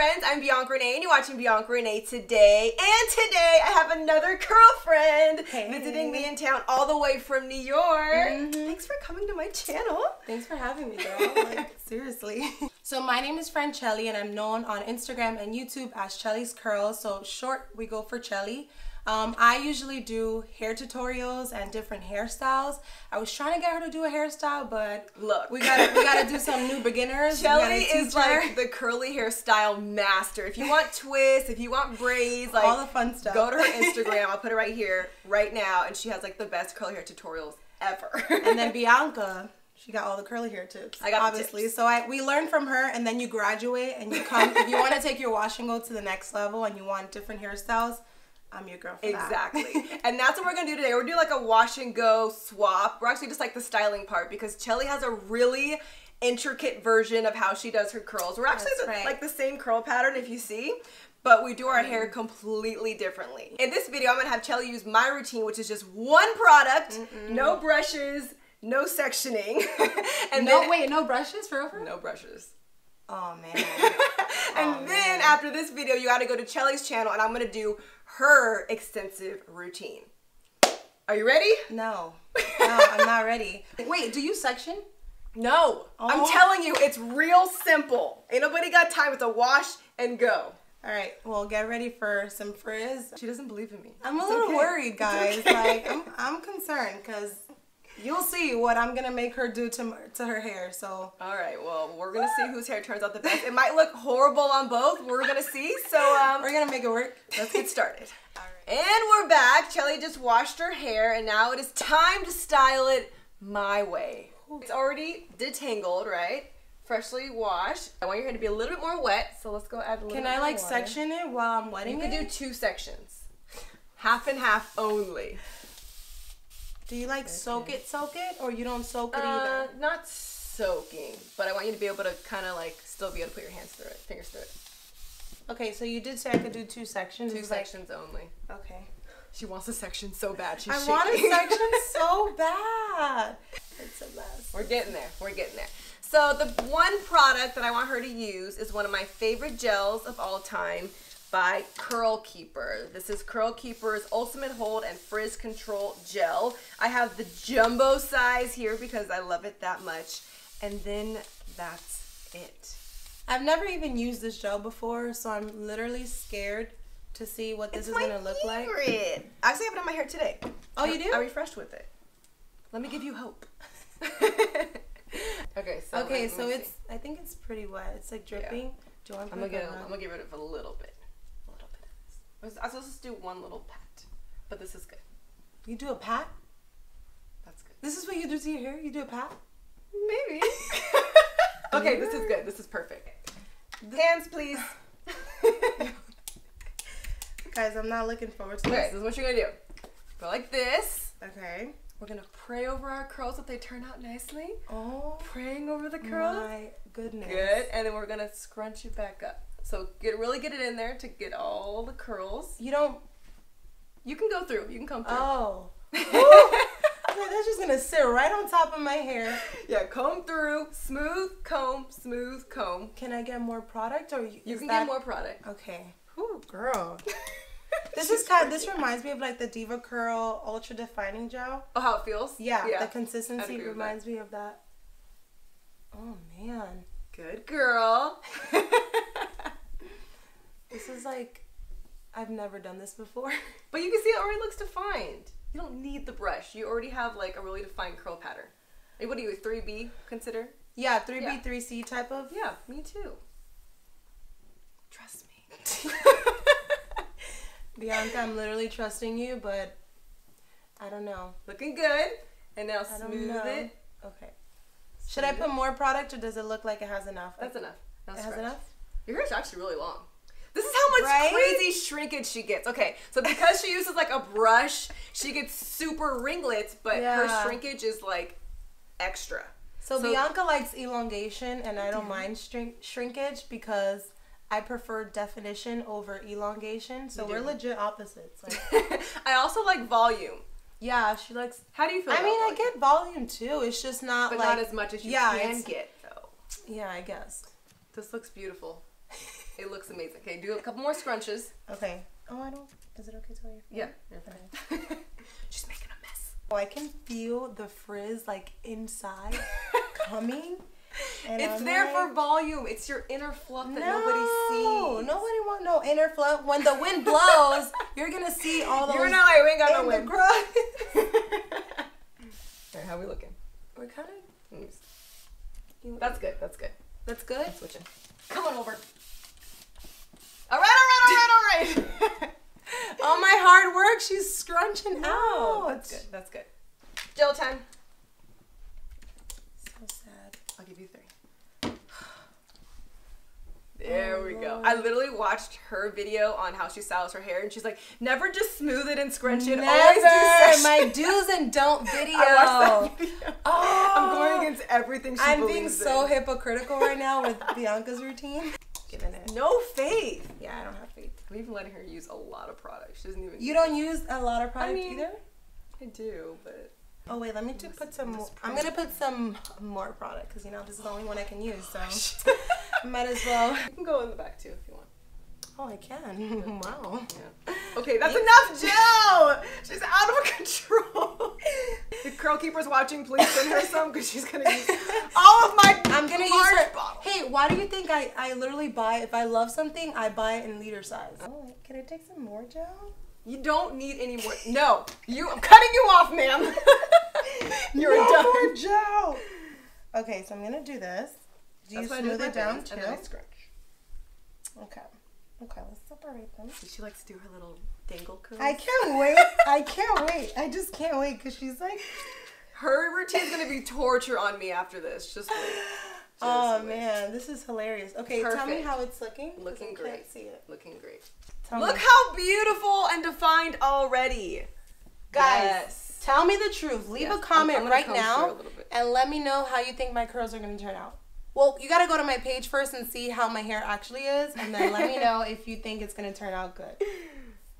friends, I'm Bianca Renee, and you're watching Bianca Renee today. And today I have another girlfriend Hey. visiting me in town all the way from New York. Mhm. Thanks for coming to my channel. Thanks for having me, girl. Like, seriously. So my name is Franchelli, and I'm known on Instagram and YouTube as ChellisCurls. So short, we go for Chelli. Um, I usually do hair tutorials and different hairstyles. I was trying to get her to do a hairstyle, but Look. we gotta we gotta do some new beginners. Chelli is like the curly hairstyle master. If you want twists, if you want braids, like all the fun stuff. go to her Instagram. I'll put it right here, right now, and she has like the best curly hair tutorials ever. and then Bianca, she got all the curly hair tips. I got obviously. So I we learn from her, and then you graduate and you come. if you want to take your wash and go to the next level, and you want different hairstyles, I'm your girl for that. Exactly. and that's what we're gonna do today. We're doing like a wash and go swap. We're actually just like the styling part because Chelli has a really intricate version of how she does her curls. We're actually the- right. like the same curl pattern if you see. But we do our hair completely differently. In this video, I'm gonna have Chelli use my routine, which is just one product, no brushes, no sectioning, and No, then wait, no brushes for over? no brushes. Oh man. and Oh, then man. after this video, you gotta go to Chelli's channel and I'm gonna do her extensive routine. Are you ready? no. No, I'm not ready. Wait, do you section? No. I'm Oh. telling you, it's real simple. Ain't nobody got time. It's a wash and go. All right. Well, get ready for some frizz. She doesn't believe in me. I'm a It's little okay. worried, guys. okay. Like, I'm, I'm concerned because you'll see what I'm gonna make her do to to her hair. So All right, well, we're gonna see whose hair turns out the best. It might look horrible on both. We're gonna see. So, um, we're gonna make it work. let's get started. All right. And we're back. Chelli just washed her hair, and now it is time to style it my way. It's already detangled, right? Freshly washed. I want your hair to be a little bit more wet, so let's go add a little Can I like water. section it while I'm wetting You could do two sections. Half and half only. Do you like soak it, soak it, or you don't soak it Uh, either? not soaking, but I want you to be able to kind of like still be able to put your hands through it, fingers through it. Okay, so you did say I could do two sections. Two It's like- sections only. okay. She wants a section so bad. She's I shaking. want a section so bad. It's a mess. We're getting there. We're getting there. So the one product that I want her to use is one of my favorite gels of all time by Curl Keeper. This is Curl Keeper's Ultimate Hold and Frizz Control Gel. I have the jumbo size here because I love it that much. And then that's it. I've never even used this gel before, so I'm literally scared to see what this It's is gonna look like. favorite. I actually have it on my hair today. Oh, you do? I refreshed with it. Let me give you hope. okay, so Okay, so it's see. I think it's pretty wet. It's like dripping. Do you want to I'm put gonna it get? I'm gonna get rid of a little bit, I was supposed to do one little pat, but this is good. You do a pat? That's good. This is what you do to your hair? You do a pat? Maybe. okay, this is good. This is perfect. Hands, please. Guys, I'm not looking forward to this this. is what you're gonna do. Go like this. Okay. We're gonna pray over our curls that they turn out nicely. Oh Praying over the curls. my goodness. Good. And then we're gonna scrunch it back up. So get really get it in there to get all the curls. You don't. You can go through. You can come through. Oh. That's just gonna sit right on top of my hair. yeah, comb through, smooth comb, smooth comb. Can I get more product or you, can that- get more product. Okay. Whew, girl. This is kind. This reminds me of like the DevaCurl Ultra Defining Gel. Oh, how it feels? Yeah, the consistency reminds me of that. Oh man, Good girl. this is like I've never done this before. but you can see it already looks defined. You don't need the brush. You already have like a really defined curl pattern. Like, what do you, 3B consider? yeah, three Yeah. B three C type of. Yeah, me too. Trust me. Bianca, I'm literally trusting you, but I don't know. Looking good. And now I smooth it. Okay. Should I put more product or does it look like it has enough? That's enough. Now it has enough. Your hair's actually really long. This is how much Right? crazy shrinkage she gets. Okay, so because she uses like a brush, she gets super ringlets, but her shrinkage is like extra. So, So- Bianca likes elongation, and I don't mind shrink- shrinkage because I prefer definition over elongation. So we're legit opposites. Like, I also like volume. yeah, she likes. How do you feel? I mean, I get volume too. It's just not but like not as much as you yeah, can get though. yeah, I guess. This looks beautiful. It looks amazing. Okay, do a couple more scrunches. Okay. Oh, I don't. Is it okay to wear? Yeah, you're fine. She's making a mess. Oh, I can feel the frizz like inside coming. And It's I'm there like, for volume. It's your inner fluff that no, nobody sees. Nobody want no inner fluff. When the wind blows, you're gonna see all those. You're not like we ain't got no wind. grass. Alright, how we looking? We're kind of. That's good. That's good. That's good. I'm switching. Come on over. All right, all right, all right, all right. All my hard work, she's scrunching Oh, out. that's good. That's good. Gel time. So sad. I'll give you three. There we go. Lord. I oh. literally watched her video on how she styles her hair, and she's like, "Never just smooth it and scrunch it. Never. Always do my do's and don't video. I video. Oh, I'm going against everything she I'm being so in. hypocritical right now with Bianca's routine. Giving it. No faith. Yeah, I don't have faith. I'm even letting her use a lot of products. She doesn't even. You don't use a lot of product mean- either. I do, but Oh wait, let me just put some. More. I'm gonna put some more product because you know this is the only one I can use, so might as well. you can go in the back too if you want. Oh, I can. wow. Yeah. Okay, that's enough gel. She's out of control. the curl keeper's watching. Please send her some because she's gonna use all of my. I'm gonna use large her. bottles. Hey, why do you think I I literally buy if I love something I buy it in liter size? Oh, can I take some more gel? You don't need any more. No, you. I'm cutting you off, ma'am. You're no done. more gel. Okay, so I'm gonna do this. Do you That's what I do with smooth it down too? and then I scrunch. Okay. Okay, let's separate them. She likes to do her little dangle curls. I can't wait. I can't wait. I just can't wait because she's like, Her routine's gonna be torture on me after this. Just wait. Just oh wait. man, this is hilarious. Okay, tell me how it's looking. Looking great. See it. Looking great. Tell Look me. how beautiful and defined already. guys. Yes. Tell me the truth. Leave Yes, a comment right comb through a now and let me know how you think my curls are gonna turn out. Well, you gotta go to my page first and see how my hair actually is, and then let me know if you think it's gonna turn out good.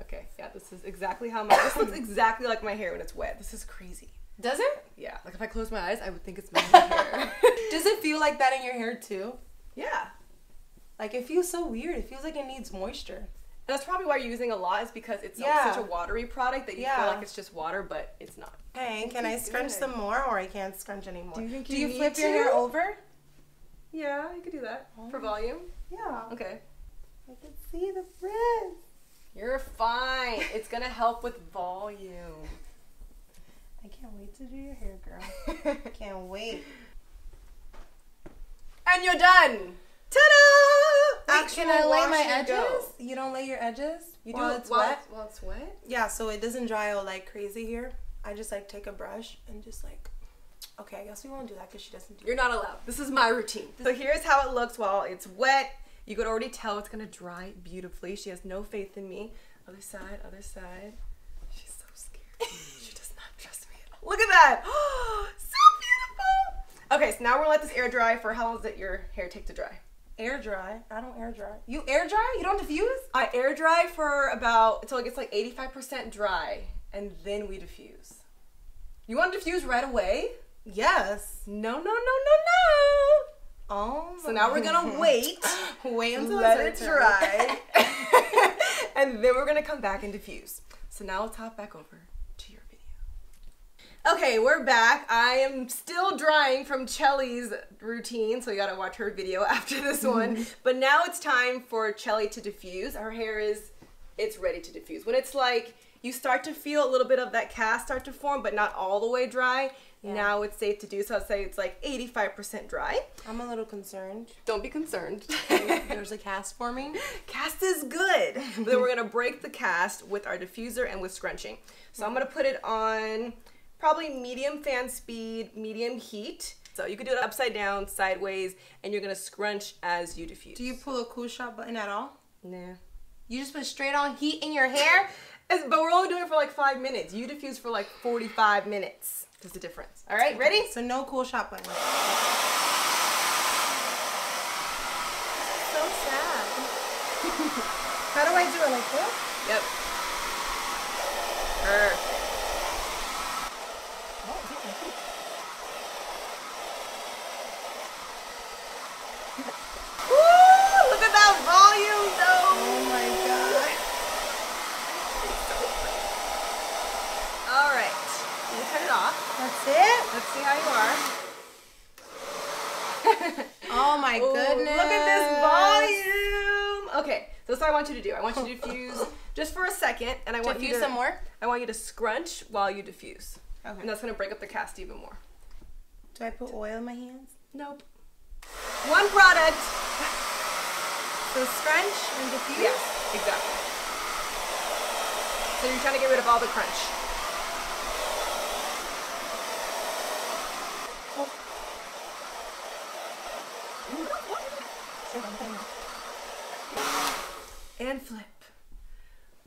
Okay, yeah, this is exactly how my this looks exactly like my hair when it's wet. This is crazy. Does it? Yeah, like if I close my eyes, I would think it's my hair. Does it feel like that in your hair too? yeah, Like it feels so weird. It feels like it needs moisture. and that's probably why you're using a lot is because it's Yeah. such a watery product that you Yeah. feel like it's just water, but it's not. Hey, can I scrunch good. some more or I can't scrunch anymore? Do you Do you flip your to? hair over? Yeah, you could do that for Oh. volume. Yeah. Okay, I can see the frizz. you're fine. it's gonna help with volume. I can't wait to do your hair, girl. Can't wait. and you're done. Ta-da! Wait, ah, can I lay my edges? go. You don't lay your edges? You while do it it's while wet? While it's wet. Yeah, so it doesn't dry out like crazy here. I just like take a brush and just like. Okay, I guess we won't do that because she doesn't do. You're not allowed. This is my routine. So here's how it looks while it's wet. You could already tell it's gonna dry beautifully. She has no faith in me. Other side, other side. She's so scared. she does not trust me at all. Look at that. so beautiful. Okay, so now we're gonna let this air dry for how long does it your hair take to dry? Air dry. I don't air dry. You air dry? You don't diffuse? I air dry for about until it gets like 85% dry, and then we diffuse. You want to diffuse right away? Yes. No, no, no, no, no. Oh. So now we're gonna wait. wait until let it's it dry, and then we're gonna come back and diffuse. So now let's hop back over to your video. Okay, we're back. I am still drying from Chelli's routine, so you gotta watch her video after this one. but now it's time for Chelli to diffuse. Her hair is, it's ready to diffuse. When it's like you start to feel a little bit of that cast start to form, but not all the way dry. Yeah. Now it's safe to do. So I'd say it's like 85% dry. I'm a little concerned. Don't be concerned. There's a cast forming. Cast is good. but then we're gonna break the cast with our diffuser and with scrunching. So I'm gonna put it on probably medium fan speed, medium heat. So you could do it upside down, sideways, and you're gonna scrunch as you diffuse. Do you pull a cool shot button at all? Nah. You just put straight on heat in your hair? It's- But we're only doing it for like five minutes. You diffuse for like 45 minutes. There's a difference. All right, ready? So no cool shot button. So sad. How do I do it like this? Yep. Perfect. cut it off. That's it? Let's see how you are. oh my Ooh, goodness. Look at this volume. Okay, so is what I want you to do. I want you to diffuse just for a second, and I want diffuse you to, some more. I want you to scrunch while you diffuse. Okay. And that's gonna break up the cast even more. Do I put oil in my hands? Nope. One product. So scrunch and diffuse? Exactly. So you're trying to get rid of all the crunch. And flip.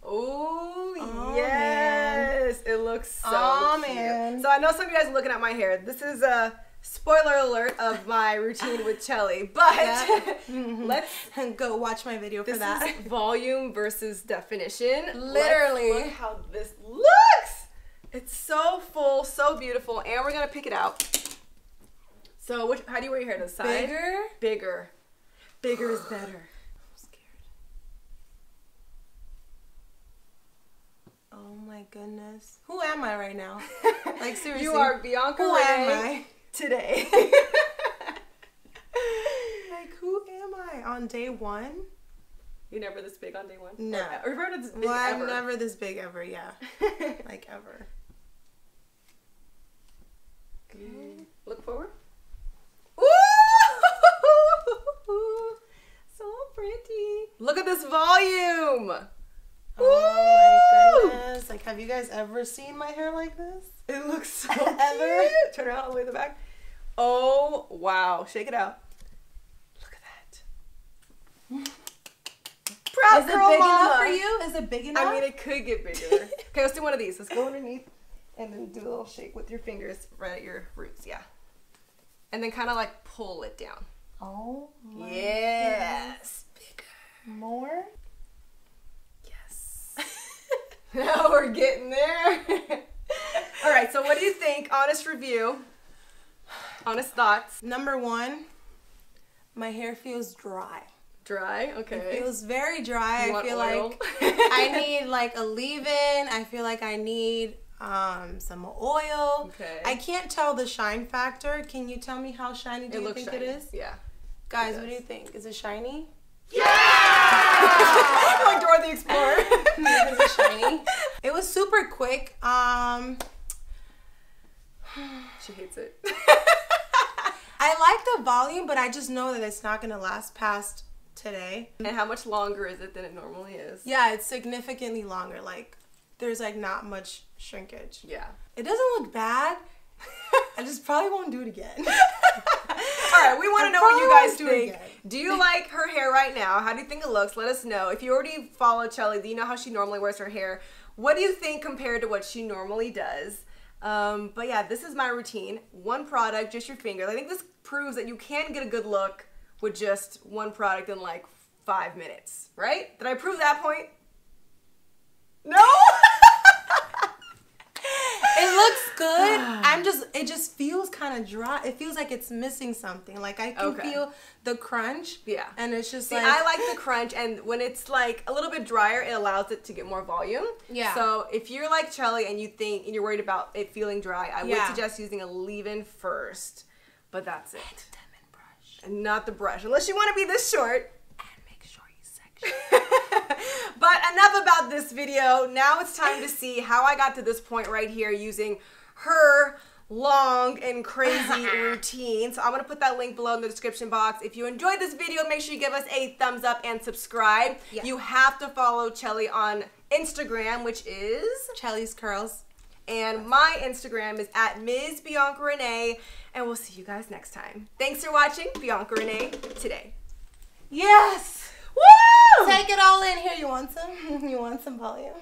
Ooh, Oh, yes. It looks so Oh, cute. man. So I know some of you guys are looking at my hair. This is a spoiler alert of my routine with Chelli, but mm-hmm. let's Go watch my video for this that. is volume versus definition. Literally. Let's look how this looks. It's so full, so beautiful, and we're gonna pick it out. So, which, how do you wear your hair to the side? Bigger? Bigger. Bigger is better. I'm scared. Oh my goodness. Who am I right now? Like seriously. You are Bianca Who Renee am I? today. Like who am I on day one? you never this big on day one. No. Or, or never this big Well, I'm ever. never this big ever. Yeah, like ever. Look forward. Ooh! so pretty. Look at this volume. Oh my goodness! Like, have you guys ever seen my hair like this? It looks so Ever? cute. Turn around all the way to the back. Oh wow! Shake it out. Look at that. Proud Is it girl big mama. enough for you? Is it big enough? I mean, it could get bigger. okay, let's do one of these. Let's go underneath and then do a little shake with your fingers right at your roots. Yeah. And then kind of like pull it down. oh my Yes. goodness. More? Yes. now we're getting there. All right, so what do you think? Honest review. Honest thoughts. Number one, my hair feels dry. Dry. Okay. It feels very dry. You I feel oil? like I need like a leave-in. I feel like I need um some oil. Okay. I can't tell the shine factor. Can you tell me how shiny do it you looks think shiny. it is? Yeah. Guys, It what do you think? Is it shiny? like Dora the Explorer. is it shiny? It was super quick. Um she hates it. I like the volume, but I just know that it's not gonna last past today. and how much longer is it than it normally is? Yeah, it's significantly longer. Like there's like not much shrinkage. Yeah. It doesn't look bad. I just probably won't do it again. All right, we want to know what you guys do think. Do you like her hair right now? How do you think it looks? Let us know. If you already follow Chelli, do you know how she normally wears her hair? What do you think compared to what she normally does? Um, but yeah, this is my routine. One product, just your fingers. I think this proves that you can get a good look with just one product in like five minutes, right? Did I prove that point? No? It looks good. I'm just it just feels kind of dry. It feels like it's missing something. Like I can Okay. feel the crunch. Yeah. And it's just See, like I like the crunch, and when it's like a little bit drier, it allows it to get more volume. Yeah. So if you're like Chelli and you think and you're worried about it feeling dry, I would suggest using a leave-in first. But that's it, Denman brush. and not the brush, unless you want to be this short. And make sure you section. but enough about this video. Now it's time to see how I got to this point right here using her long and crazy routine. So I'm gonna put that link below in the description box. If you enjoyed this video, make sure you give us a thumbs up and subscribe. Yeah. You have to follow Chelli on Instagram, which is, ChellisCurls. and my Instagram is at Ms. Bianca Renee, and we'll see you guys next time. Thanks for watching Bianca Renee today. Yes. Take it all in. Here, you want some? you want some volume?